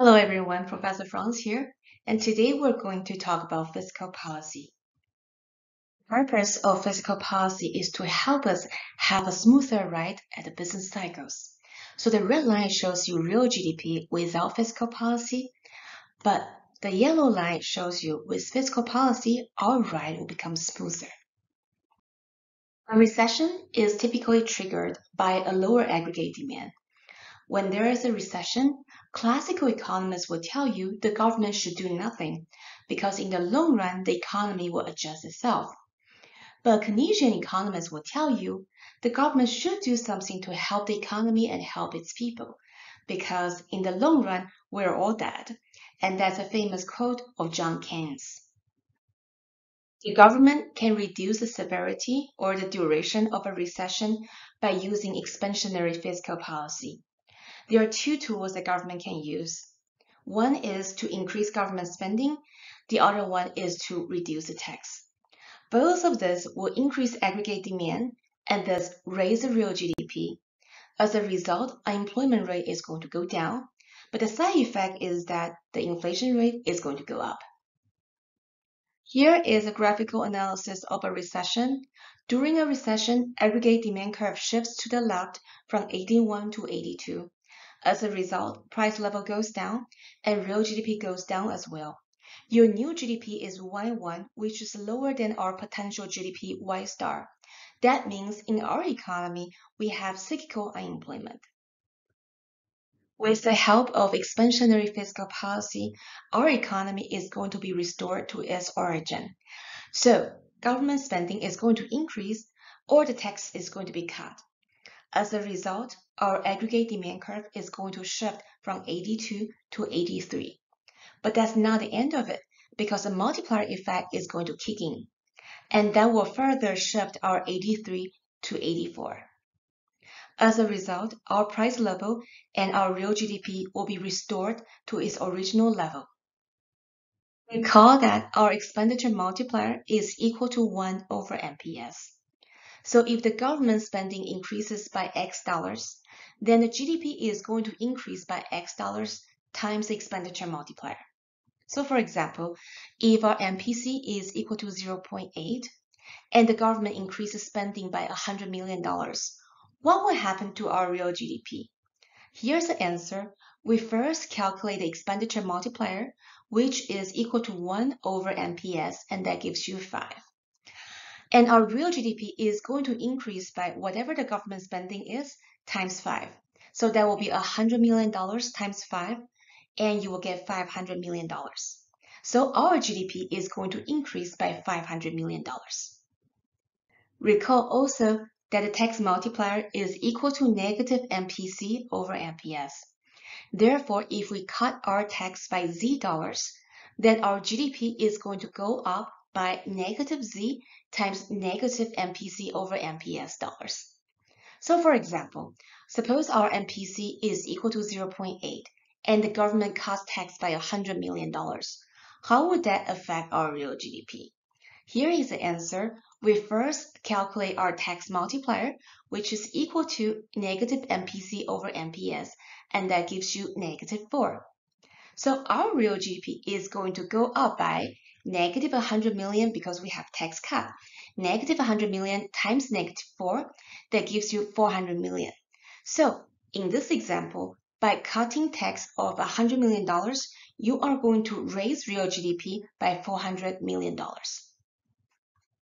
Hello everyone, Professor Franz here, and today we're going to talk about fiscal policy. The purpose of fiscal policy is to help us have a smoother ride at the business cycles. So the red line shows you real GDP without fiscal policy, but the yellow line shows you with fiscal policy, our ride will become smoother. A recession is typically triggered by a lower aggregate demand. When there is a recession, classical economists will tell you the government should do nothing because in the long run, the economy will adjust itself. But Keynesian economists will tell you the government should do something to help the economy and help its people because in the long run, we're all dead. And that's a famous quote of John Keynes. The government can reduce the severity or the duration of a recession by using expansionary fiscal policy. There are two tools that government can use. One is to increase government spending. The other one is to reduce the tax. Both of these will increase aggregate demand and thus raise the real GDP. As a result, unemployment rate is going to go down, but the side effect is that the inflation rate is going to go up. Here is a graphical analysis of a recession. During a recession, aggregate demand curve shifts to the left from AD1 to AD2. As a result, price level goes down and real GDP goes down as well. Your new GDP is Y1, which is lower than our potential GDP Y star. That means in our economy, we have cyclical unemployment. With the help of expansionary fiscal policy, our economy is going to be restored to its origin. So, government spending is going to increase or the tax is going to be cut. As a result, our aggregate demand curve is going to shift from AD2 to AD3. But that's not the end of it because the multiplier effect is going to kick in. And that will further shift our AD3 to AD4. As a result, our price level and our real GDP will be restored to its original level. Recall that our expenditure multiplier is equal to 1 over MPS. So if the government spending increases by X dollars, then the GDP is going to increase by X dollars times the expenditure multiplier. So for example, if our MPC is equal to 0.8 and the government increases spending by $100 million, what will happen to our real GDP? Here's the answer. We first calculate the expenditure multiplier, which is equal to 1 over MPS, and that gives you 5. And our real GDP is going to increase by whatever the government spending is times 5. So that will be $100 million times 5, and you will get $500 million. So our GDP is going to increase by $500 million. Recall also that the tax multiplier is equal to negative MPC over MPS. Therefore, if we cut our tax by Z dollars, then our GDP is going to go up by negative Z times negative MPC over MPS dollars. So for example, suppose our MPC is equal to 0.8 and the government cuts tax by $100 million. How would that affect our real GDP? Here is the answer. We first calculate our tax multiplier, which is equal to negative MPC over MPS, and that gives you negative 4. So our real GDP is going to go up by negative 100 million because we have tax cut. Negative 100 million times negative 4, that gives you 400 million. So in this example, by cutting tax of $100 million, you are going to raise real GDP by $400 million.